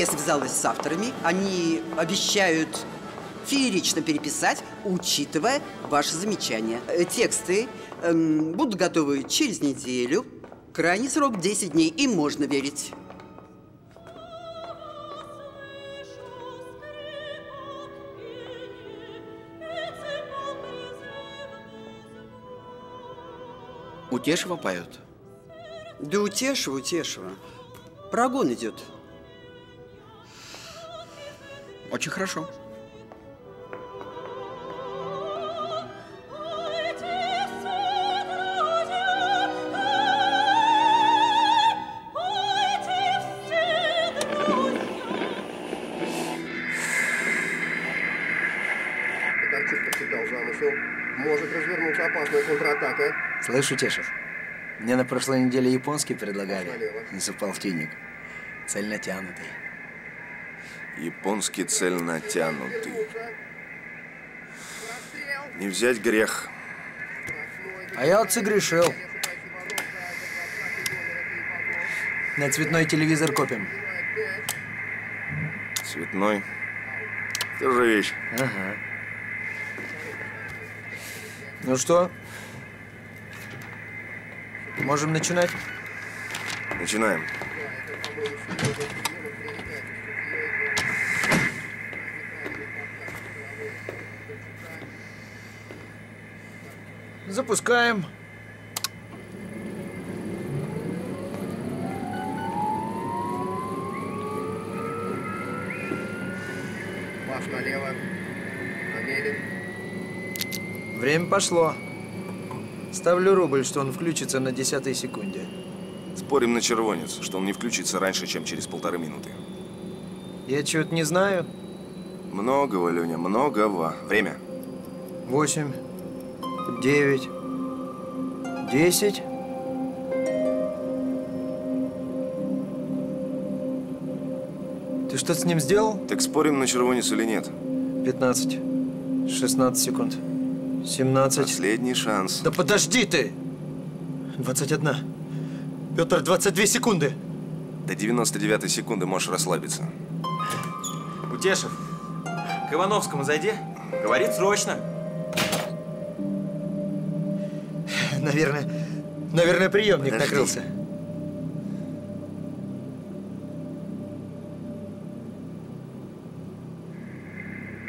Я связалась с авторами. Они обещают феерично переписать, учитывая ваши замечания. Э, Тексты эм, будут готовы через неделю. Крайний срок 10 дней, им можно верить. Утешева поет. Да утешего, утешего. Прогон идет. Очень хорошо. Может развернуться опасная контратака. Слышь, Утешев, мне на прошлой неделе японский предлагали за полтинник. Цель натянутый. Японский цель натянутый. Не взять грех. А я вот согрешил. На цветной телевизор копим. Цветной. Тоже вещь. Ага. Ну что? Можем начинать? Начинаем. Запускаем. Пас налево. Намерен. Время пошло. Ставлю рубль, что он включится на десятой секунде. Спорим на червонец, что он не включится раньше, чем через полторы минуты. Я чего-то не знаю. Многого, Леня, многого. Время. Восемь, девять, десять. Ты что-то с ним сделал? Так спорим на червонец или нет? 15, 16 секунд, 17. Последний шанс. Да подожди ты! 21. Петр, 22 секунды. До 99 секунды можешь расслабиться. Утешев, к Ивановскому зайди. Говорит срочно. Наверное, наверное, приемник Подожди. накрылся.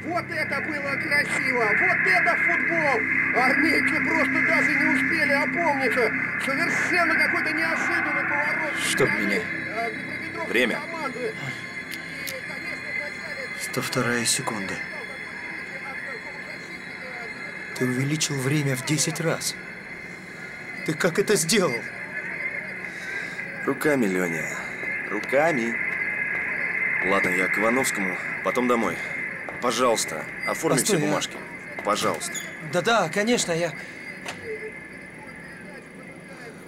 Вот это было красиво! Вот это футбол! Армейцы просто даже не успели опомниться! Совершенно какой-то неожиданный поворот! Чтоб меня. э, Время. команды. И, конечно, вначале 102 секунда. Ты увеличил время в 10 раз. Ты как это сделал? Руками, Леня. Руками. Ладно, я к Ивановскому, потом домой. Пожалуйста, оформи Постой, все я- бумажки. Пожалуйста. Да-да, конечно, я...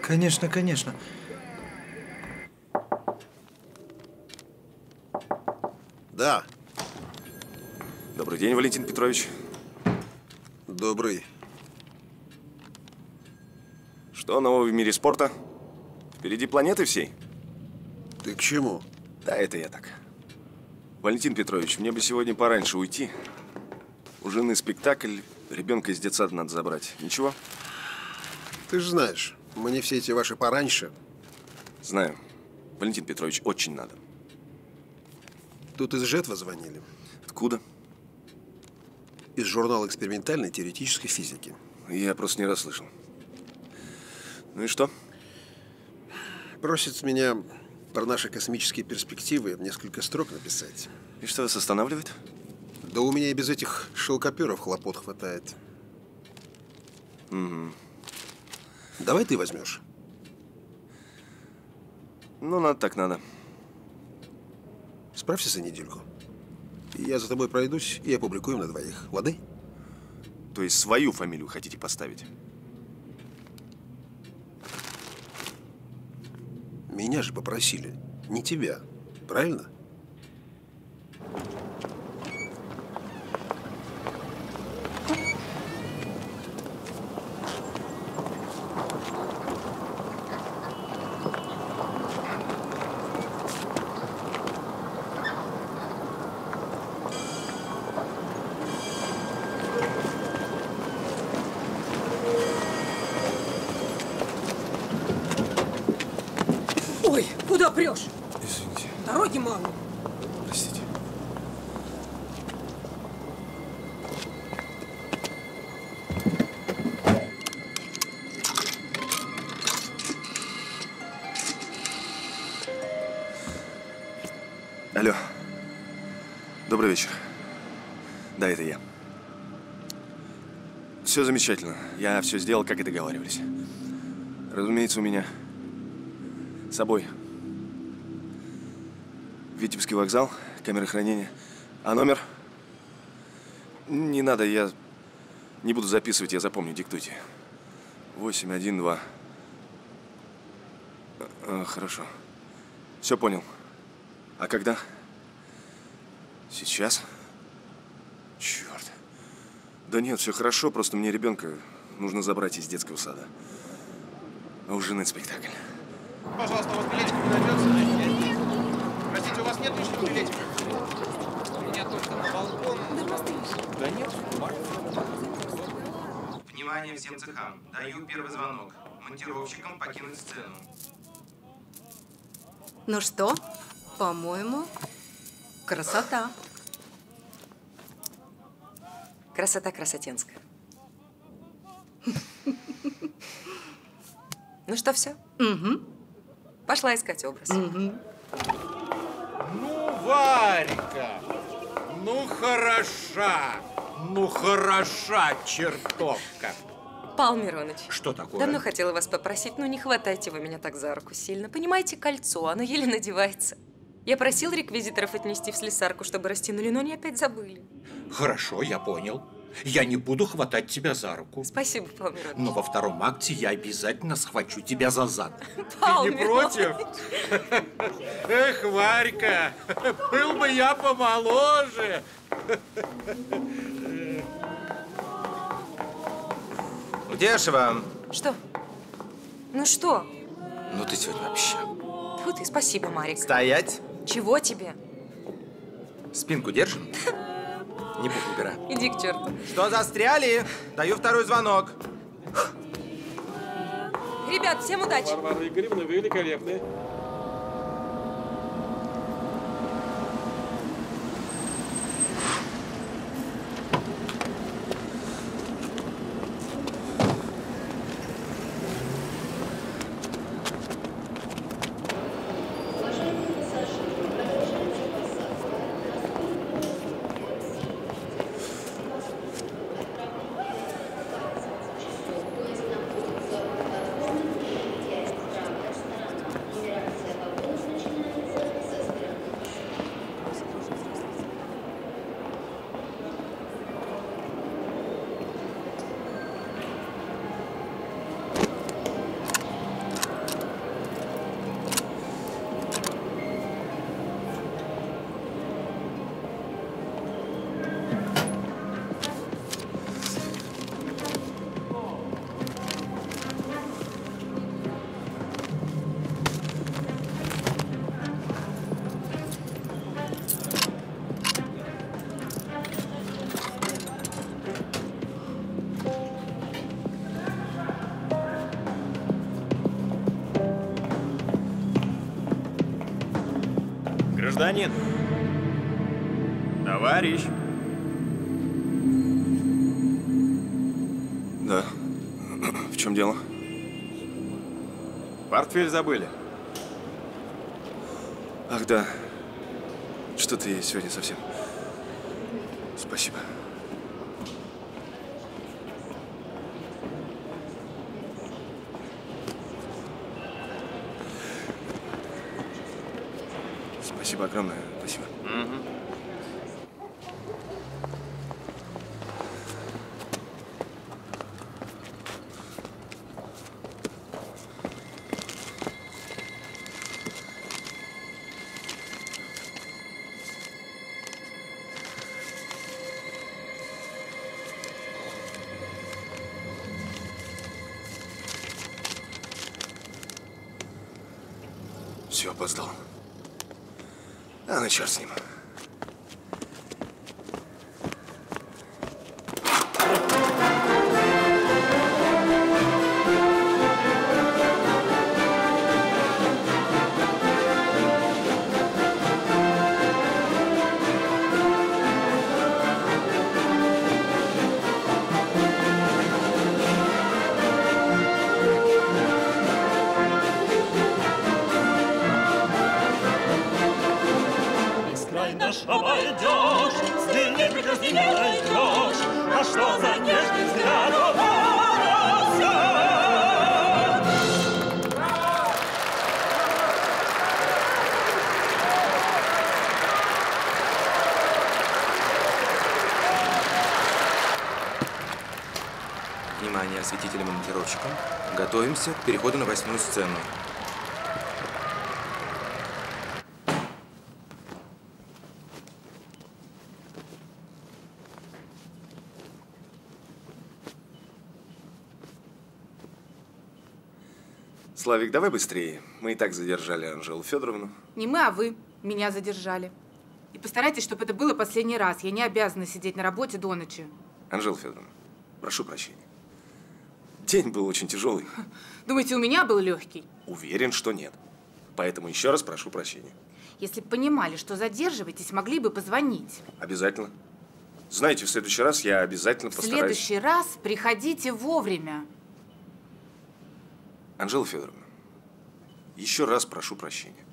Конечно, конечно. Да, Добрый день, Валентин Петрович. добрый. Что нового в мире спорта? Впереди планеты всей? Ты к чему? Да, это я так. Валентин Петрович, мне бы сегодня пораньше уйти. У жены спектакль, ребенка из детсада надо забрать. Ничего? Ты же знаешь, мне все эти ваши пораньше. Знаю. Валентин Петрович, очень надо. Тут из Жетва звонили. Откуда? Из журнала экспериментальной теоретической физики. Я просто не расслышал. Ну и что? Просит меня про наши космические перспективы несколько строк написать. И что вас останавливает? Да у меня и без этих шелкоперов хлопот хватает. Давай ты возьмешь. Ну, надо так надо. Справься за недельку. Я за тобой пройдусь и опубликуем на двоих. Лады? То есть свою фамилию хотите поставить? Меня же попросили, не тебя. Правильно? Замечательно. Я все сделал, как и договаривались. Разумеется, у меня с собой Витебский вокзал, камера хранения. А номер? Не надо, я не буду записывать, я запомню, диктуйте. 812. А, а, хорошо. Все понял. А когда? Сейчас? Черт. Да нет, все хорошо, просто мне ребенка нужно забрать из детского сада. А у жены спектакль. Пожалуйста, у вас билетик не найдется? Простите, у вас нет лишнего билетика? У меня только на балкон. Да нет. Внимание всем цехам. Даю первый звонок. Монтировщикам покинуть сцену. Ну что, по-моему, красота. Красота красотенская. Ну что, все? Угу. Пошла искать образ. Ну, Варька, ну хороша, ну хороша чертовка. Павел Мироныч. Что такое? Давно хотела вас попросить, ну не хватайте вы меня так за руку сильно. Понимаете, кольцо, оно еле надевается. Я просил реквизиторов отнести в слесарку, чтобы растянули, но они опять забыли. Хорошо, я понял. Я не буду хватать тебя за руку. Спасибо, Павел. Но во втором акте я обязательно схвачу тебя за зад. Павел Ты не против? Эх, Варька, был бы я помоложе. Удешева. Что? Ну что? Ну ты сегодня вообще. Фу ты, спасибо, Марик. Стоять. Чего тебе? Спинку держим. Не буду убирать. Иди к черту. Что застряли? Даю второй звонок. Ребят, всем удачи. Варвара Игоревна, вы великолепны. Гражданин. Товарищ. Да. В чем дело? Портфель забыли. Ах, да. Что-то я сегодня совсем. Спасибо. Спасибо огромное. Спасибо. Внимание осветителям и монтировщикам. Готовимся к переходу на восьмую сцену. Славик, давай быстрее. Мы и так задержали Анжелу Федоровну. Не мы, а вы меня задержали. И постарайтесь, чтобы это было последний раз. Я не обязана сидеть на работе до ночи. Анжела Федоровна, прошу прощения. День был очень тяжелый. Думаете, у меня был легкий? Уверен, что нет. Поэтому еще раз прошу прощения. Если бы понимали, что задерживаетесь, могли бы позвонить. Обязательно. Знаете, в следующий раз я обязательно В постараюсь... следующий раз приходите вовремя. Анжела Федоровна, еще раз прошу прощения.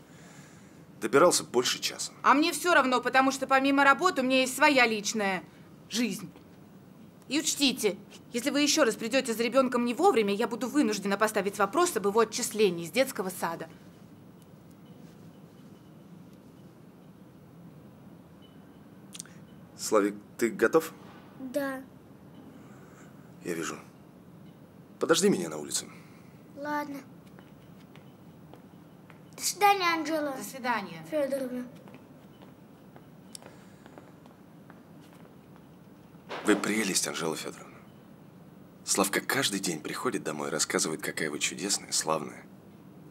Добирался больше часа. А мне все равно, потому что помимо работы у меня есть своя личная жизнь. И учтите, если вы еще раз придете за ребенком не вовремя, я буду вынуждена поставить вопрос об его отчислении из детского сада. Славик, ты готов? Да, Я вижу. Подожди меня на улице. ладно. До свидания, Анжела. До свидания. Федоровна. Вы прелесть, Анжела Федоровна. Славка каждый день приходит домой и рассказывает, какая вы чудесная, славная,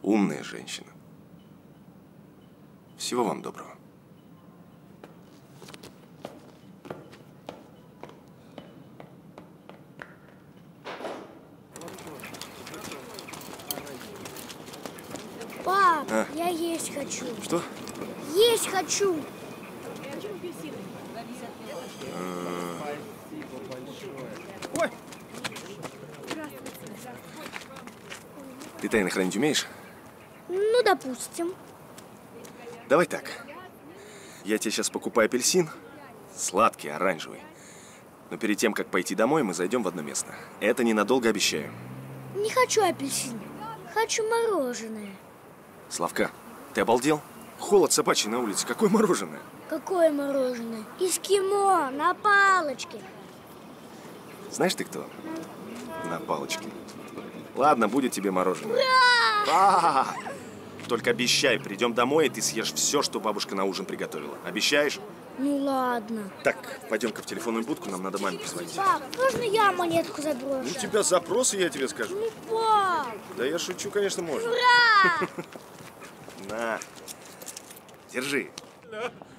умная женщина. Всего вам доброго. Пап, А. я есть хочу. Что? Есть хочу. Ты тайны хранить умеешь? Ну, допустим. Давай так. Я тебе сейчас покупаю апельсин. Сладкий, оранжевый. Но перед тем, как пойти домой, мы зайдем в одно место. Это ненадолго обещаю. Не хочу апельсин. Хочу мороженое. Славка, ты обалдел? Холод собачий на улице. Какое мороженое? Какое мороженое? Эскимо на палочке. Знаешь ты кто? На палочке. Ладно, будет тебе мороженое. Ура! А! Только обещай, придем домой, и ты съешь все, что бабушка на ужин приготовила. Обещаешь? Ну ладно. Так, пойдем-ка в телефонную будку, нам надо маме позвонить. Пап, можно я монетку заброшу? Ну, у тебя запросы, я тебе скажу. Ну, пап! Да я шучу, конечно, можно. Ура! На. Держи.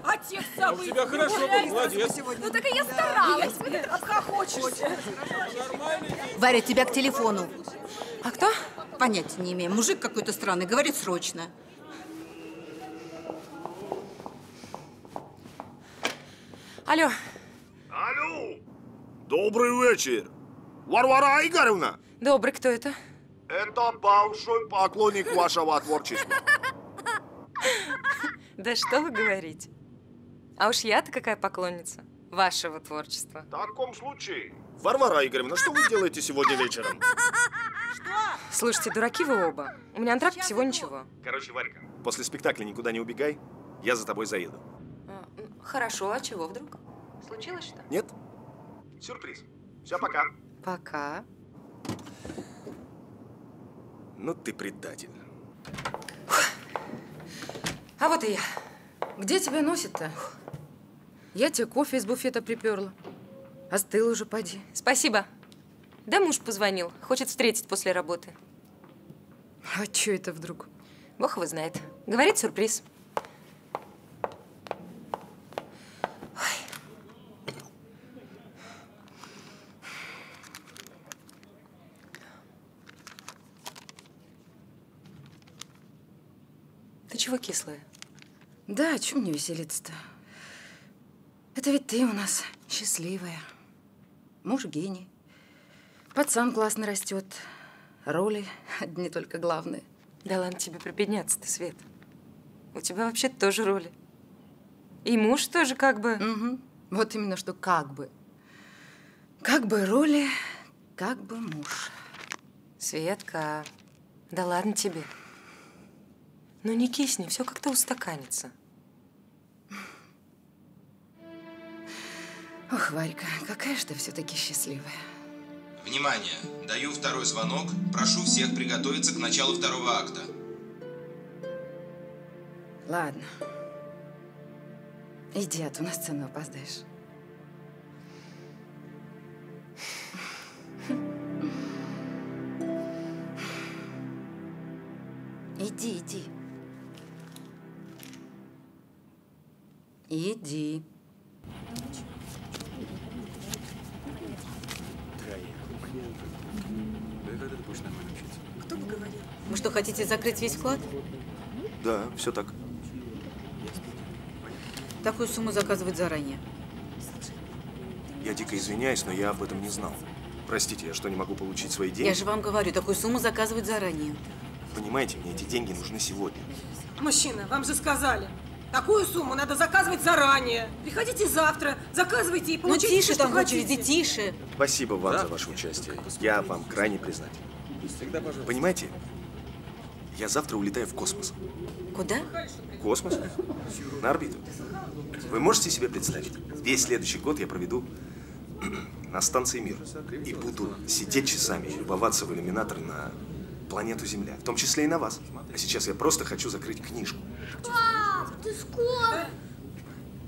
Отец А у тебя хорошо, молодец. Ну так и я старалась. Обхохочешься. Варя, тебя к телефону. А кто? Понятия не имею. Мужик какой-то странный, говорит срочно. Алло. Алло! Добрый вечер! Варвара Игоревна! Добрый, кто это? Это большой поклонник вашего творчества. Да что вы говорите? А уж я-то какая поклонница вашего творчества. В таком случае... Варвара Игоревна, что вы делаете сегодня вечером? Слушайте, дураки вы оба. У меня антракт всего ничего. Короче, Варька, после спектакля никуда не убегай, я за тобой заеду. А, м, Хорошо, а чего вдруг? Случилось что? Нет? Сюрприз. Все, пока. Пока. Ну ты предатель. А вот и я. Где тебя носит-то? Я тебе кофе из буфета приперла. Остыл уже, поди. Спасибо. Да муж позвонил. Хочет встретить после работы. А чё это вдруг? Бог его знает. Говорит, сюрприз. Чего кислая? Да, о чем мне веселиться-то? Это ведь ты у нас счастливая. Муж гений. Пацан классно растет. Роли одни только главные. Да ладно тебе прибедняться-то, Свет. У тебя вообще тоже роли. И муж тоже как бы... Угу. Вот именно что как бы. Как бы роли, как бы муж. Светка, да ладно тебе. Ну не кисни, все как-то устаканится. Ох, Варька, какая же ты все-таки счастливая. Внимание! Даю второй звонок. Прошу всех приготовиться к началу второго акта. Ладно. Иди, а то на сцену опоздаешь. Хотите закрыть весь вклад? Да, все так. Такую сумму заказывать заранее. Я дико извиняюсь, но я об этом не знал. Простите, я что, не могу получить свои деньги? Я же вам говорю, такую сумму заказывать заранее. Понимаете, мне эти деньги нужны сегодня. Мужчина, вам же сказали. Такую сумму надо заказывать заранее. Приходите завтра, заказывайте и Ну получите тише все, что там в очереди, хотите. тише. Спасибо вам за ваше участие. Я вам крайне признателен. Понимаете, я завтра улетаю в космос. Куда? В космос? На орбиту. Вы можете себе представить? Весь следующий год я проведу на станции Мир. И буду сидеть часами и любоваться в иллюминатор на планету Земля. В том числе и на вас. А сейчас я просто хочу закрыть книжку. Пап, ты скоро?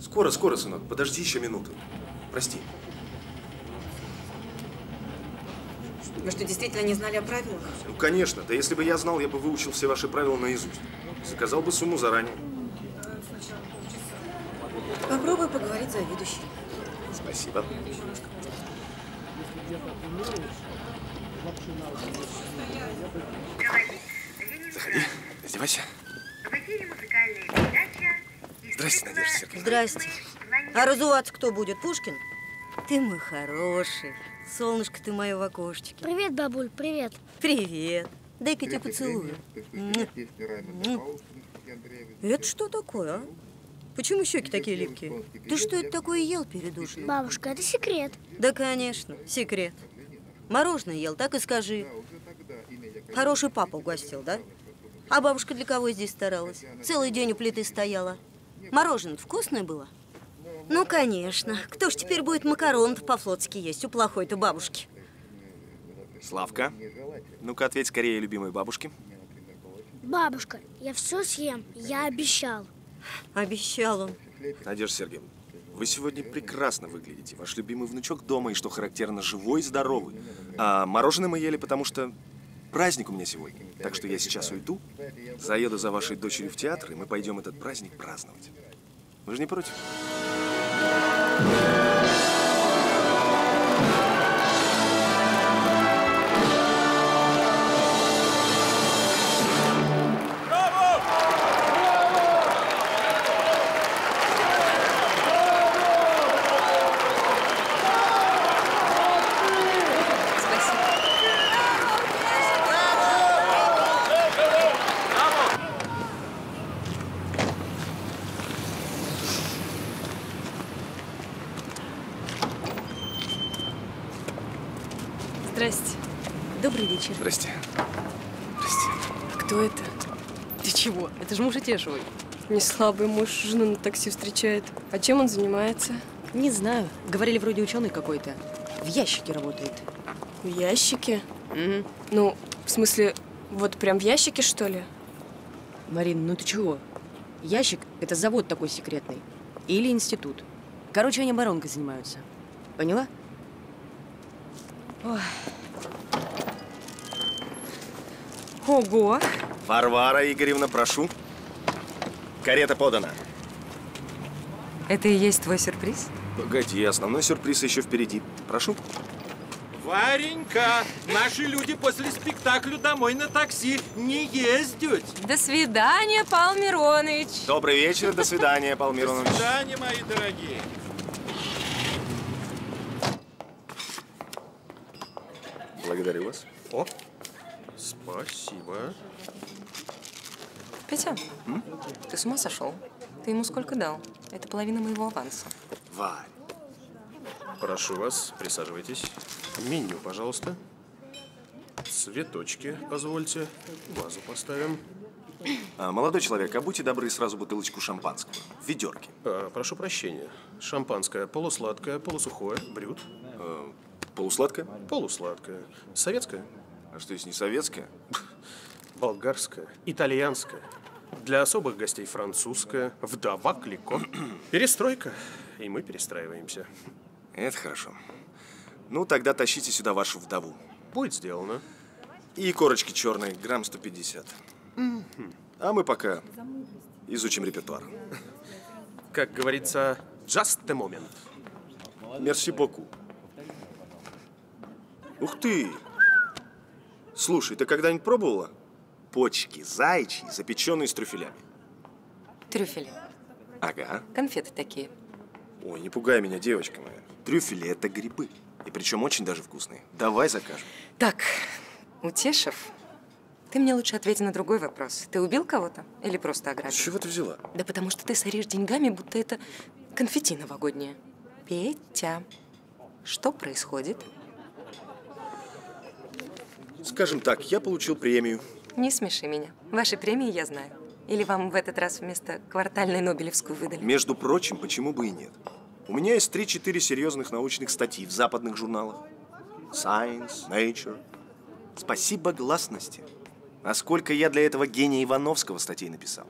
Скоро, скоро, сынок. Подожди еще минуту. Прости. Вы что, действительно не знали о правилах? Ну, конечно. Да если бы я знал, я бы выучил все ваши правила наизусть. Заказал бы сумму заранее. Попробуй поговорить с заведующей. Спасибо. Заходи, раздевайся. Здрасте, Надежда Сергеевна. Здрасте. А разуваться кто будет? Пушкин? Ты мой хороший. Солнышко ты мое в окошечке. Привет, бабуль, привет. Привет. Дай-ка тебя поцелую. Это что такое, а? Почему щеки такие липкие? Ты что это такое ел перед ужином? Бабушка, это секрет. Да, конечно, секрет. Мороженое ел, так и скажи. Хороший папа угостил, да? А бабушка для кого здесь старалась? Целый день у плиты стояла. Мороженое вкусное было? Ну, конечно. Кто ж теперь будет макарон по-флотски есть у плохой-то бабушки? Славка, ну-ка ответь скорее любимой бабушке. Бабушка, я все съем, я обещал. Обещал он. Надежда Сергеевна, вы сегодня прекрасно выглядите. Ваш любимый внучок дома и, что характерно, живой и здоровый. А мороженое мы ели, потому что праздник у меня сегодня. Так что я сейчас уйду, заеду за вашей дочерью в театр, и мы пойдем этот праздник праздновать. Вы же не против? Здрасте. Этешевой. Не слабый муж жену на такси встречает. А чем он занимается? Не знаю. Говорили, вроде ученый какой-то. В ящике работает. В ящике? Ну, в смысле, вот прям в ящике, что ли? Марин, ну ты чего? Ящик – это завод такой секретный. Или институт. Короче, они оборонкой занимаются. Поняла? Ой. Ого! Варвара Игоревна, прошу. Карета подана. Это и есть твой сюрприз? Погоди, основной сюрприз еще впереди. Прошу. Варенька, наши люди после спектакля домой на такси не ездят. До свидания, Павел Миронович. Добрый вечер, до свидания, Павел До Миронович. свидания, мои дорогие. Благодарю вас. О, спасибо. Петя, ты с ума сошел? Ты ему сколько дал? Это половина моего аванса. Варь, Прошу вас, присаживайтесь. Меню, пожалуйста. Цветочки, позвольте. Вазу поставим. А, молодой человек, а будьте добры, сразу бутылочку шампанского. В ведерке. А, прошу прощения. Шампанское полусладкое, полусухое, брют. А, полусладкое? Полусладкое. Советское? А что, если не советское? Болгарское, итальянское. Для особых гостей французское, вдова Клико. Перестройка, и мы перестраиваемся. Это хорошо. Ну, тогда тащите сюда вашу вдову. Будет сделано. И корочки черные, грамм 150. А мы пока изучим репертуар. Как говорится, just a moment. Мерси боку. Ух ты! Слушай, ты когда-нибудь пробовала? Почки зайчьи, запеченные с трюфелями. Трюфели. Ага. Конфеты такие. Ой, не пугай меня, девочка моя. Трюфели – это грибы. И причем очень даже вкусные. Давай закажем. Так, Утешев, ты мне лучше ответь на другой вопрос. Ты убил кого-то или просто ограбил? С чего ты взяла? Да потому что ты соришь деньгами, будто это конфетти новогодние. Петя, что происходит? Скажем так, я получил премию. Не смеши меня. Ваши премии я знаю. Или вам в этот раз вместо квартальной Нобелевскую выдали? Между прочим, почему бы и нет? У меня есть 3-4 серьезных научных статей в западных журналах. Science, Nature. Спасибо гласности. А сколько я для этого гения Ивановского статей написал.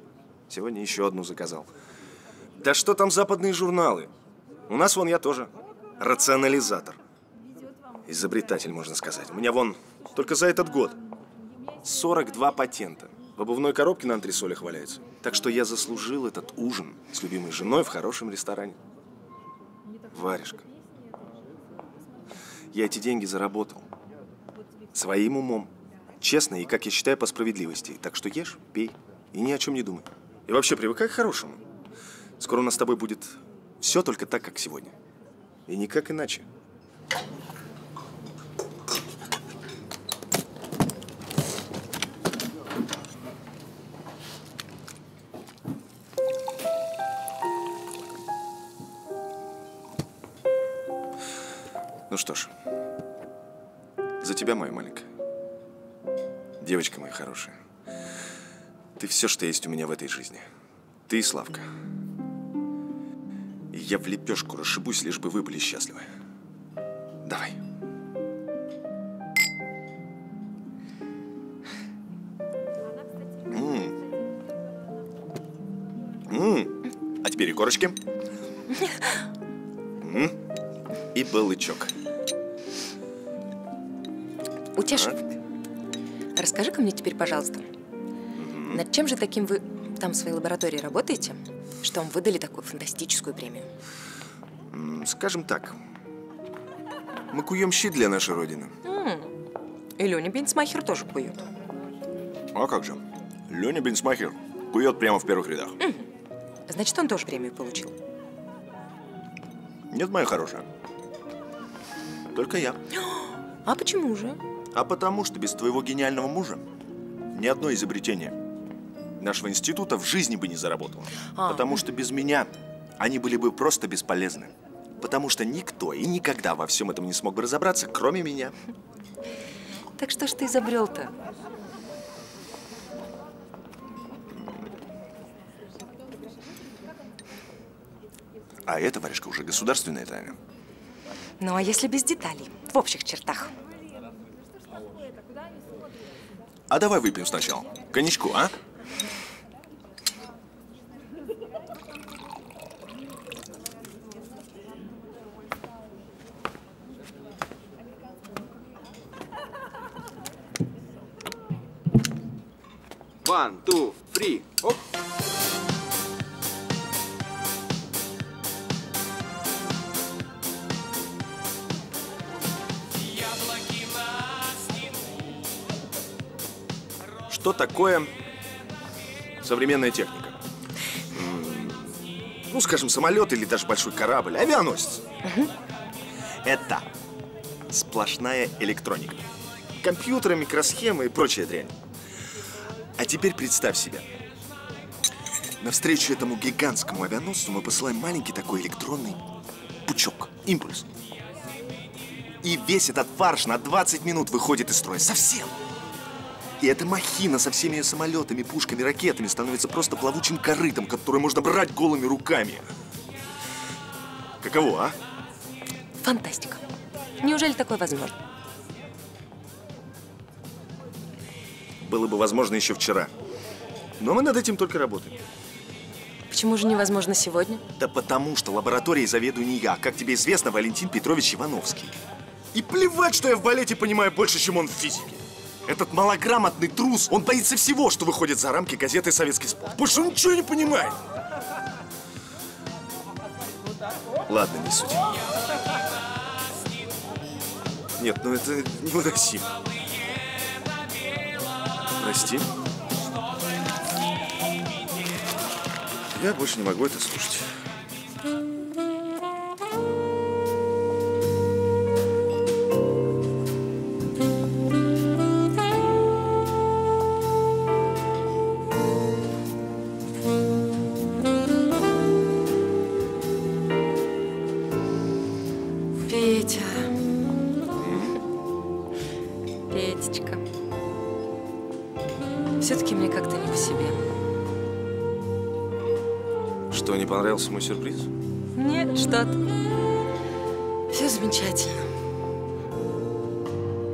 Сегодня еще одну заказал. Да что там западные журналы? У нас вон я тоже рационализатор. Изобретатель, можно сказать. У меня вон только за этот год 42 патента. В обувной коробке на антресолях валяется. Так что я заслужил этот ужин с любимой женой в хорошем ресторане. Варежка. Я эти деньги заработал. Своим умом. Честно и, как я считаю, по справедливости. Так что ешь, пей и ни о чем не думай. И вообще привыкай к хорошему. Скоро у нас с тобой будет все только так, как сегодня. И никак иначе. Ну что ж, за тебя, моя маленькая. Девочка моя хорошая. Ты все, что есть у меня в этой жизни. Ты и Славка. Я в лепешку расшибусь, лишь бы вы были счастливы. Давай. М. М. А теперь и корочки. М. И балычок. Утешев, расскажи-ка мне теперь, пожалуйста, над чем же таким вы там в своей лаборатории работаете, что вам выдали такую фантастическую премию? Скажем так, мы куем щит для нашей Родины. М, И Леня Бенцмахер тоже кует. А как же? Леня Бенсмахер кует прямо в первых рядах. Значит, он тоже премию получил. Нет, моя хорошая. Только я. А почему же? А потому что без твоего гениального мужа ни одно изобретение нашего института в жизни бы не заработало. А. Потому что без меня они были бы просто бесполезны. Потому что никто и никогда во всем этом не смог бы разобраться, кроме меня. Так что ж ты изобрел-то? А это, Варежка, уже государственная тайна. Ну, а если без деталей, в общих чертах? А давай выпьем сначала. Коньячку, а? One, two, three. Оп. Что такое современная техника? Ну, скажем, самолет или даже большой корабль, авианосец. Это сплошная электроника. Компьютеры, микросхемы и прочая дрянь. А теперь представь себе. Навстречу этому гигантскому авианосцу мы посылаем маленький такой электронный пучок, импульс. И весь этот фарш на 20 минут выходит из строя. Совсем. И эта махина со всеми ее самолетами, пушками, ракетами становится просто плавучим корытом, которое можно брать голыми руками. Каково, а? Фантастика. Неужели такое возможно? Было бы возможно еще вчера. Но мы над этим только работаем. Почему же невозможно сегодня? Да потому что лабораторией заведую не я, как тебе известно, Валентин Петрович Ивановский. И плевать, что я в балете понимаю больше, чем он в физике. Этот малограмотный трус, он боится всего, что выходит за рамки газеты «Советский спорт». Больше он ничего не понимает. Ладно, не суть. Нет, ну это невыносимо. Прости. Я больше не могу это слушать. Что, не понравился мой сюрприз? Нет, что ты. Все замечательно.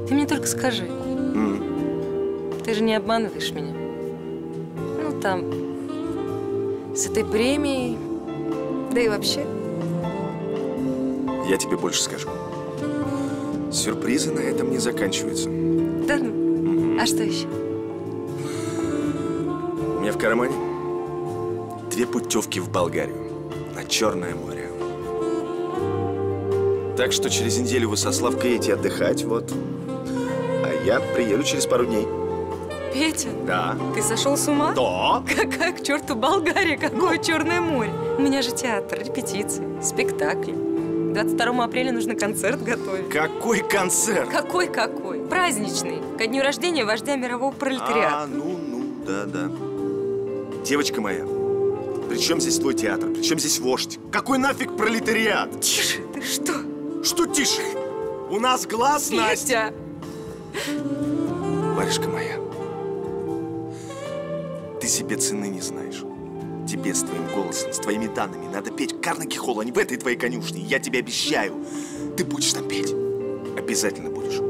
Ты мне только скажи. Ты же не обманываешь меня. Ну, там, с этой премией, да и вообще. Я тебе больше скажу. Сюрпризы на этом не заканчиваются. Да ну? А что еще? У меня в кармане две путевки в Болгарию на Черное море. Так что через неделю вы со Славкой едете отдыхать, вот. А я приеду через пару дней. Петя, Да. ты сошел с ума? Да. Какая к черту Болгария, какое Черное море? У меня же театр, репетиции, спектакли. 22 апреля нужно концерт готовить. Какой концерт? Какой-какой? Праздничный. Ко дню рождения вождя мирового пролетариата. А, ну, ну, да-да. Девочка моя, при чем здесь твой театр? При чем здесь вождь? Какой нафиг пролетариат? Тише, ты что? Что тише? У нас глаз, Настя! Варежка моя, ты себе цены не знаешь. Тебе с твоим голосом, с твоими данными надо петь Карнеги Холл, а не в этой твоей конюшне. Я тебе обещаю, ты будешь там петь. Обязательно будешь.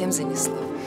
Совсем занесло.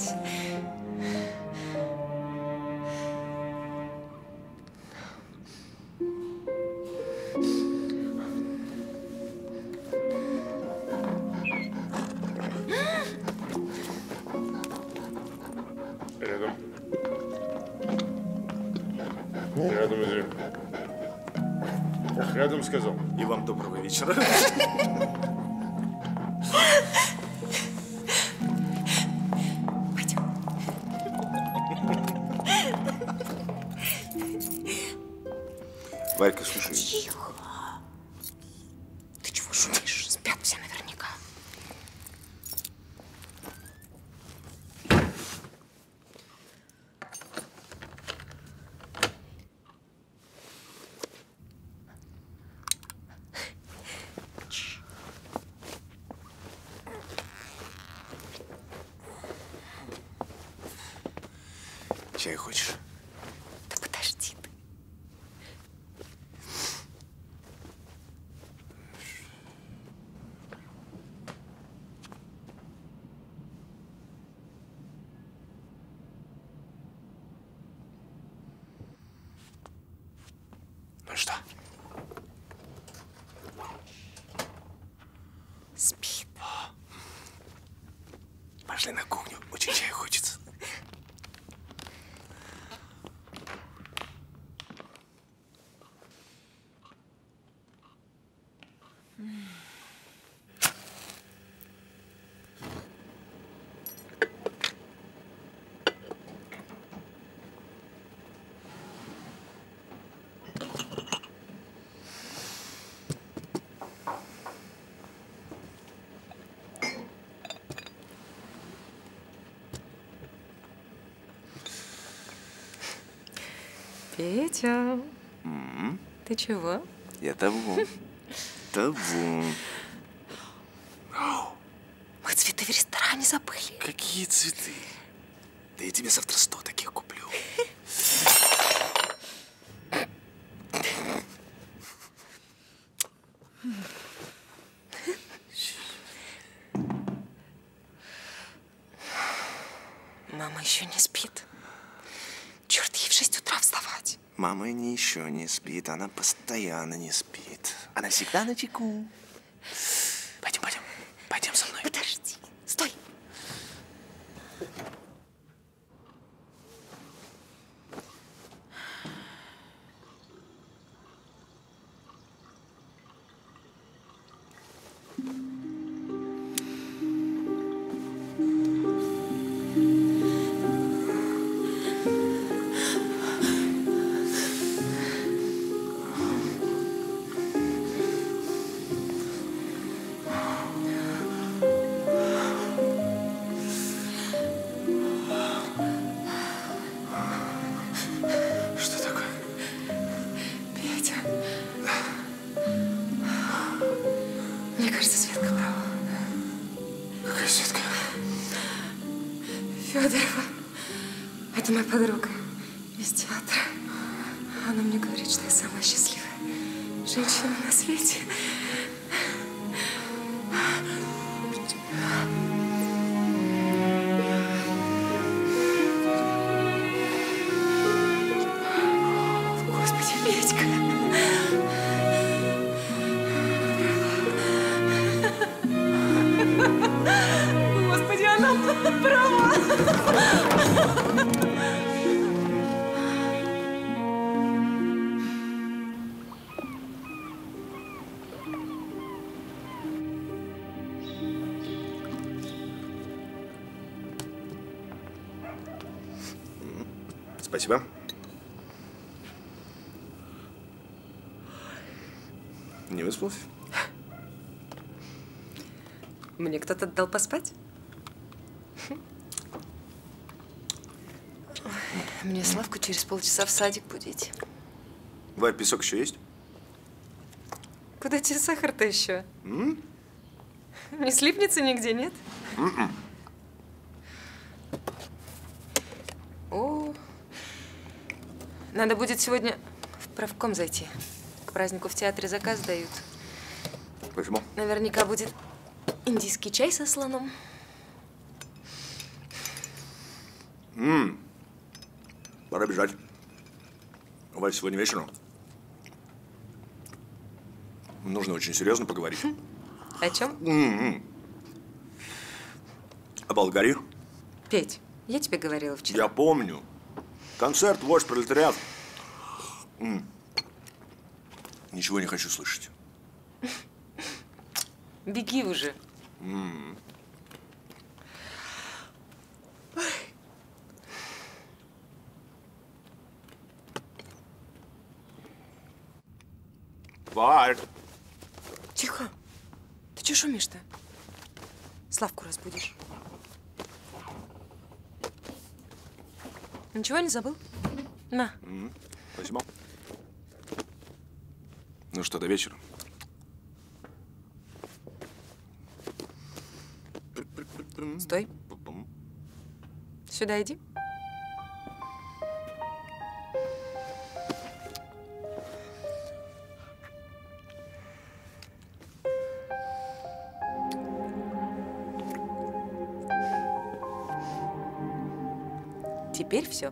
Целовалась. Рядом. Рядом иди. Рядом сказал. И вам доброго вечера. Петя, ты чего? Я того. Того. Мы цветы в ресторане забыли. Какие цветы? Да я тебе завтра сто таких куплю. Мама еще не спит. Черт, ей в 6 утра вставать. Мама не еще не спит, она постоянно не спит. Она всегда на чеку. Мне кто-то дал поспать? Мне Славку через полчаса в садик будить. Варь, песок еще есть? Куда тебе сахар-то еще? М? Не слипнется нигде, нет? М-м. О, надо будет сегодня в правком зайти. К празднику в театре заказ дают. Почему? Наверняка будет индийский чай со слоном. М. Пора бежать. Варь, сегодня вечером нужно очень серьезно поговорить. О чем? М-м. О Болгарии. Петь, я тебе говорила вчера. Я помню. Концерт «Вождь пролетариат». М. Ничего не хочу слышать. Беги уже. М. Тихо. Ты че шумишь-то? Славку разбудишь. Ничего не забыл? На. М, Спасибо. Ну что, до вечера. Стой. Сюда иди. Теперь все.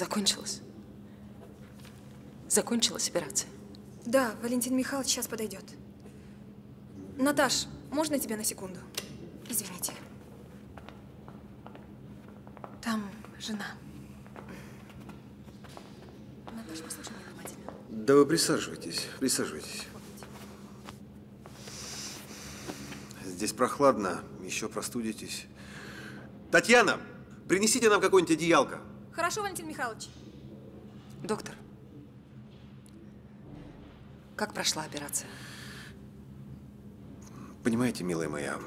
Закончилось. Закончилась операция. Да, Валентин Михайлович сейчас подойдет. Наташ, можно тебя на секунду? Извините. Там жена. Наташ, послушай меня внимательно. Да вы присаживайтесь, присаживайтесь. Здесь прохладно, еще простудитесь. Татьяна, принесите нам какое-нибудь одеялко. Хорошо, Валентин Михайлович. Доктор, как прошла операция? Понимаете, милая моя,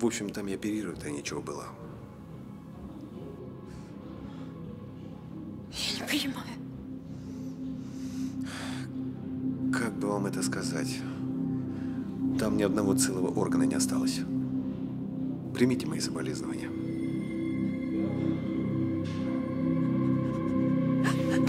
в общем, там и оперировать то ничего было. Я не понимаю. Как бы вам это сказать? Там ни одного целого органа не осталось. Примите мои соболезнования.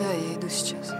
Да, я иду сейчас.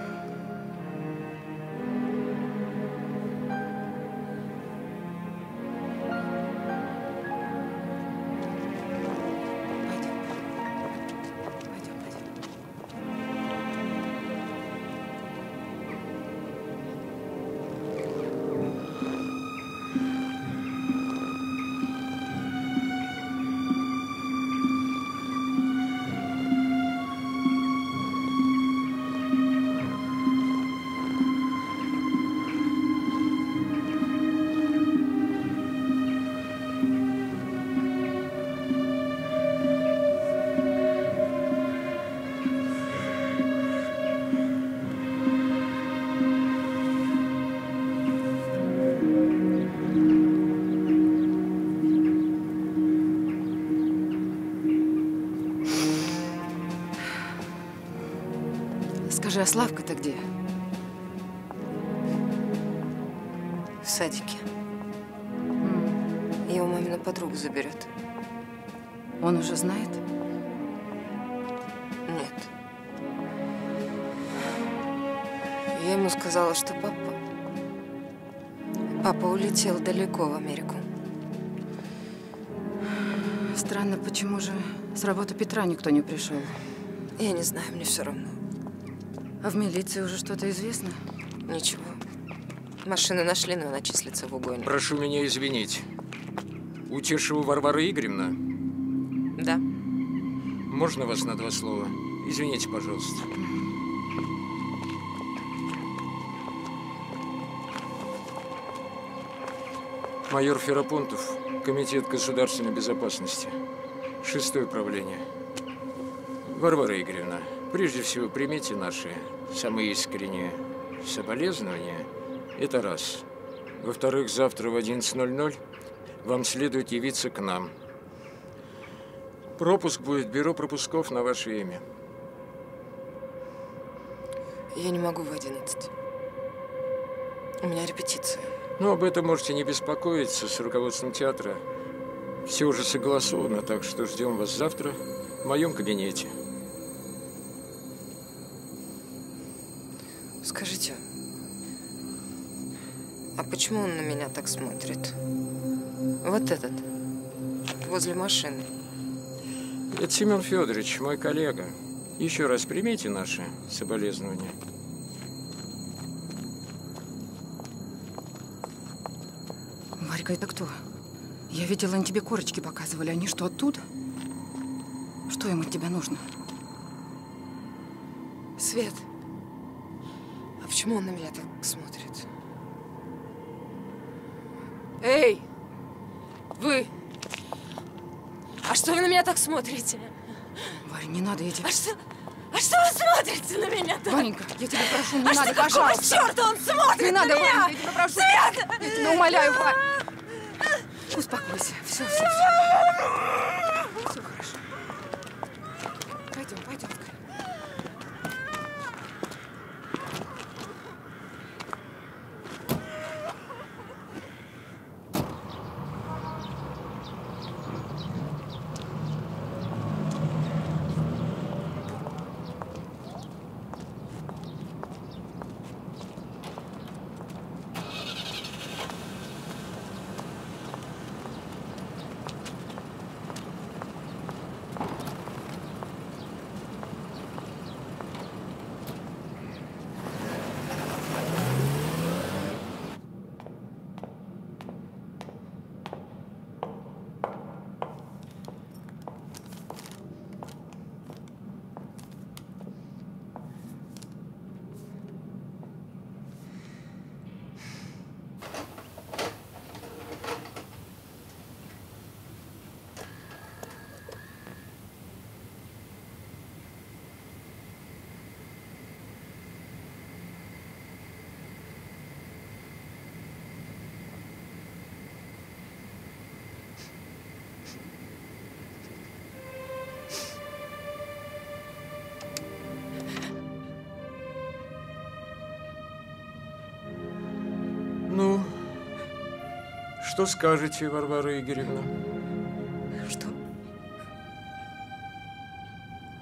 Скажи, а Славка-то где? В садике. Его мамина подруга заберет. Он уже знает? Нет. Я ему сказала, что папа... Папа улетел далеко в Америку. Странно, почему же с работы Петра никто не пришел? Я не знаю, мне все равно. А в милиции уже что-то известно? Ничего. Машину нашли, но она числится в угоне. Прошу меня извинить. Утешева Варвара Игоревна, Да. можно вас на два слова? Извините, пожалуйста. Майор Ферапонтов, Комитет государственной безопасности. Шестое управление. Варвара Игоревна, прежде всего примите наши самые искренние соболезнования. Это раз. Во-вторых, завтра в 11.00 вам следует явиться к нам. Пропуск будет в бюро пропусков на ваше имя. Я не могу в 11. У меня репетиция. Но об этом можете не беспокоиться с руководством театра. Все уже согласовано, так что ждем вас завтра в моем кабинете. Почему он на меня так смотрит? Вот этот, возле машины. Это Семен Федорович, мой коллега. Еще раз примите наши соболезнования. Варька, это кто? Я видела, они тебе корочки показывали. Они что, оттуда? Что им от тебя нужно? Свет, а почему он на меня так смотрит? Эй, вы! А что вы на меня так смотрите? Варя, не надо, я. А что? А что вы смотрите на меня так? Варенька, я тебя прошу, не а надо, что, пожалуйста. черта он смотрит Не на надо, меня? Варенька, я тебя прошу. Свет! Я тебя умоляю, Варь. Успокойся. Все, все. Все что скажете, Варвара Игоревна? Что?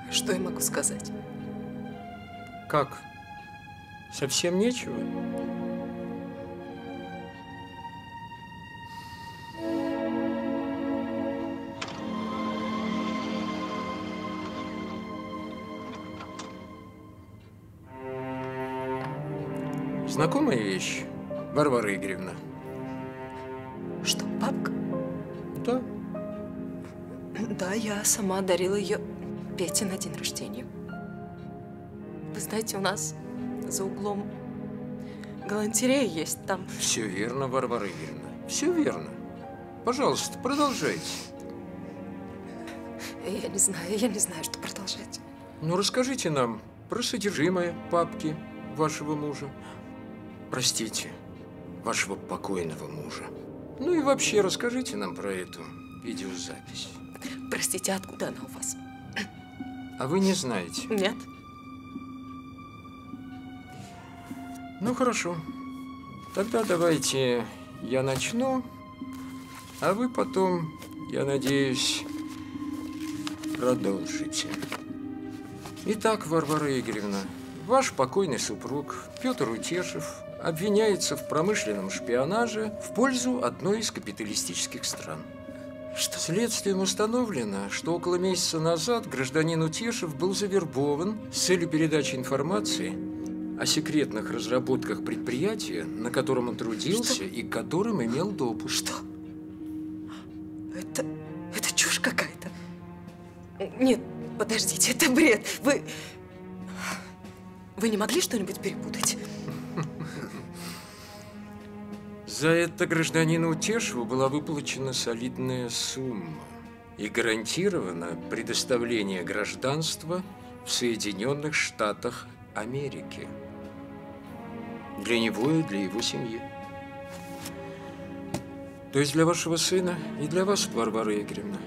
Что я могу сказать? Как? Совсем нечего? Знакомая вещь, Варвара Игоревна? Я сама дарила ее Пете на день рождения. Вы знаете, у нас за углом галантерея есть там. Все верно, Варвара Игоревна. Все верно. Пожалуйста, продолжайте. Я не знаю, я не знаю, что продолжать. Ну, расскажите нам про содержимое папки вашего мужа. Простите, вашего покойного мужа. Ну и вообще расскажите нам про эту видеозапись. Простите, откуда она у вас? А вы не знаете? Нет. Ну, хорошо. Тогда давайте я начну, а вы потом, я надеюсь, продолжите. Итак, Варвара Игоревна, ваш покойный супруг Петр Утешев обвиняется в промышленном шпионаже в пользу одной из капиталистических стран. Что? Следствием установлено, что около месяца назад гражданин Утешев был завербован с целью передачи информации о секретных разработках предприятия, на котором он трудился Что? и к которым имел допуск. Что? Это, это чушь какая-то. Нет, подождите, это бред. Вы... Вы не могли что-нибудь перепутать? За это гражданину Утешеву была выплачена солидная сумма и гарантировано предоставление гражданства в Соединенных Штатах Америки. Для него и для его семьи. То есть для вашего сына и для вас, Варвара Игоревна.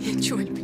Я ничего не понимаю.